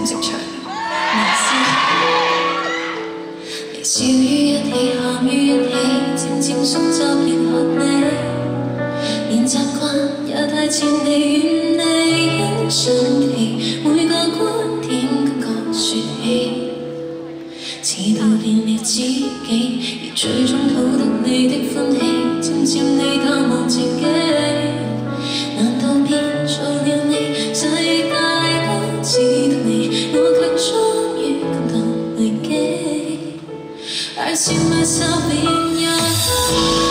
唔識唱。微笑於一起，喊於一起，漸漸熟習迎合你。連習慣也太似你，願你欣賞地每個觀點感覺説起，似到變了知己，而最終討得你的歡喜，漸漸你淡忘自己。I see myself in your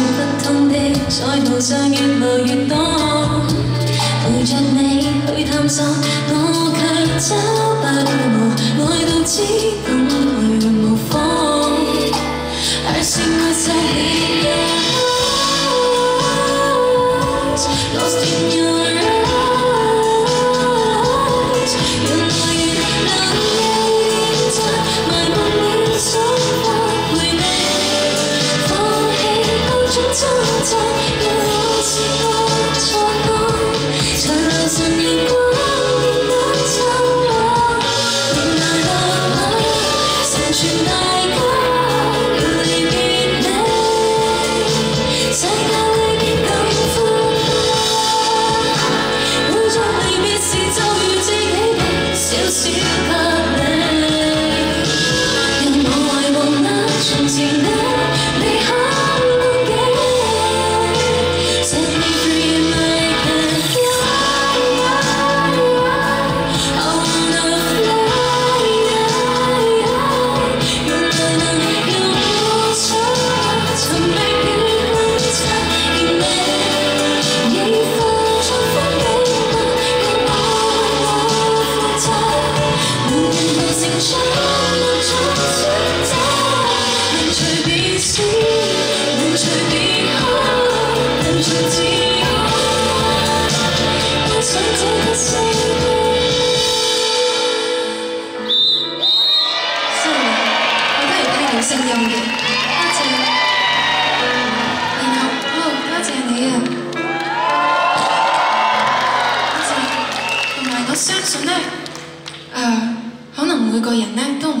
想不通的，在路上越来越多。陪着你去探索，我却找不 you know 能隨便看，能盡自由，愛上這個世界。犀利，我都係聽到聲音嘅，多谢。然後，好多谢你啊，多谢。同埋我相信咧，誒、可能每個人咧都唔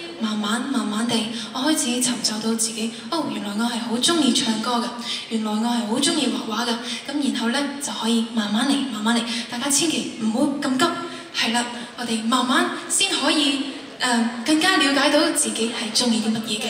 慢慢慢慢地，我開始尋找到自己。哦，原來我係好中意唱歌嘅，原來我係好中意畫畫嘅。咁然後咧就可以慢慢嚟，慢慢嚟。大家千祈唔好咁急，係啦，我哋慢慢先可以誒、更加了解到自己係中意啲乜嘢嘅。